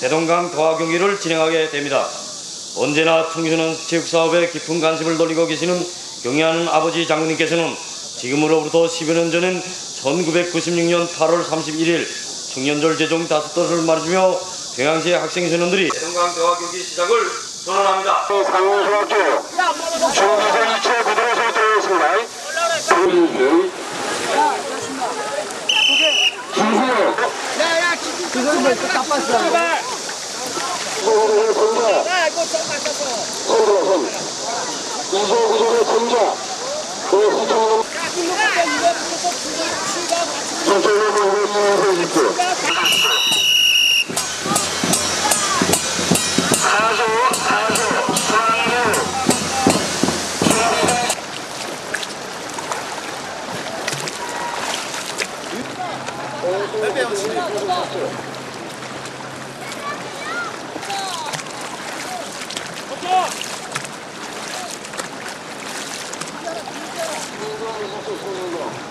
대동강 도하 경기를 진행하게 됩니다. 언제나 청소년 체육 사업에 깊은 관심을 돌리고 계시는 경의하는 아버지 장군님께서는 지금으로부터 10여 년 전인 1996년 8월 31일 청년절 제종 다섯 돌을 맞으며 평양시 학생 소년들이 대동강 도하 경기 시작을 선언합니다. 강원중학교 중기선 2차 구도로 설정했습니다. 김수호 야야 그걸 왜 깜빡했어 소구동의 전자 그 저쪽으로 사수 사수 수학유 몇 배우시 não, não, não, não.